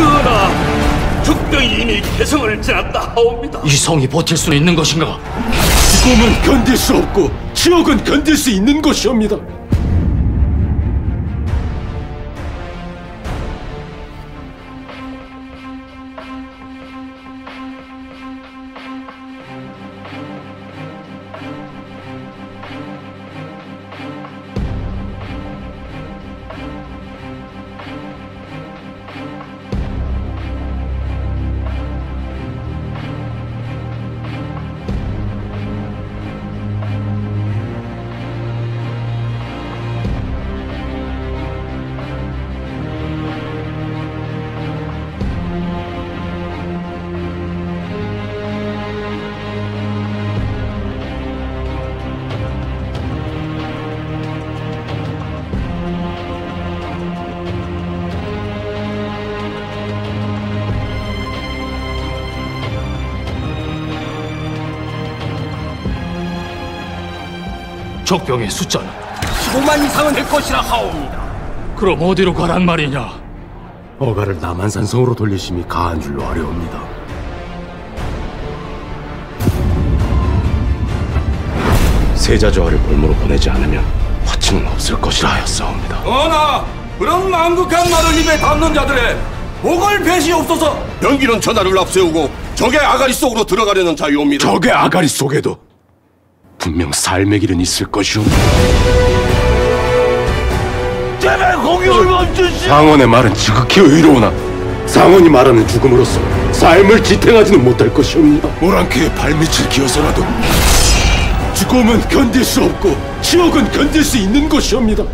전하, 적병이 이미 개성을 지났다 하옵니다. 이 성이 버틸 수 있는 것인가? 죽음은 견딜 수 없고 지옥은 견딜 수 있는 것이옵니다. 적병의 숫자는 15만 이상은 될 것이라 하옵니다. 그럼 어디로 가란 말이냐? 어가를 남한산성으로 돌리심이 가한 줄로 아려옵니다. 세자저하를 볼모로 보내지 않으면 화친은 없을 것이라 하였사옵니다. 전하, 그런 망극한 말을 입에 담는 자들의 목을 배시옵소서. 변기는 전하를 앞세우고 적의 아가리 속으로 들어가려는 자유옵니다. 적의 아가리 속에도 분명 삶의 길은 있을 것이옵니다. 제발 공격을 멈추시. 상원의 말은 지극히 의로우나 상원이 말하는 죽음으로써 삶을 지탱하지는 못할 것이옵니다. 오랑캐의 발밑을 기어서라도 죽음은 견딜 수 없고 지옥은 견딜 수 있는 것이옵니다.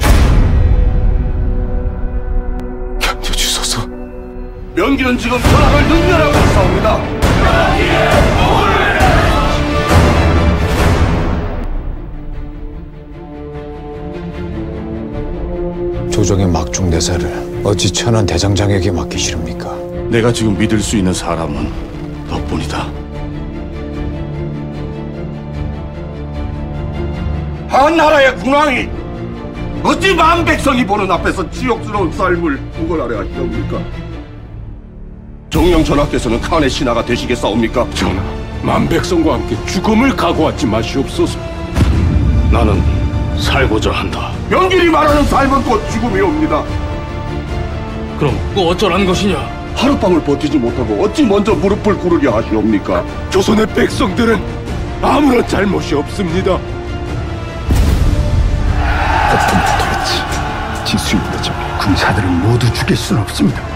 견뎌주소서. 변기는 지금 전하를 능멸하고 있사옵니다. 조정의 막중 대사를 어찌 천한 대장장에게 맡기시렵니까? 내가 지금 믿을 수 있는 사람은 너뿐이다. 한 나라의 군왕이 어찌 만 백성이 보는 앞에서 지옥스러운 삶을 구걸하려 하시옵니까? 정령 전하께서는 칸의 신하가 되시겠사옵니까? 전하, 만 백성과 함께 죽음을 각오하지 마시옵소서. 나는 살고자 한다. 변길이 말하는 삶은 곧 죽음이 옵니다. 그럼 또 어쩌라는 것이냐? 하룻밤을 버티지 못하고 어찌 먼저 무릎을 꿇으려 하시옵니까? 조선의 백성들은 아무런 잘못이 없습니다. 지수입니다. 군사들을 모두 죽일 수는 없습니다.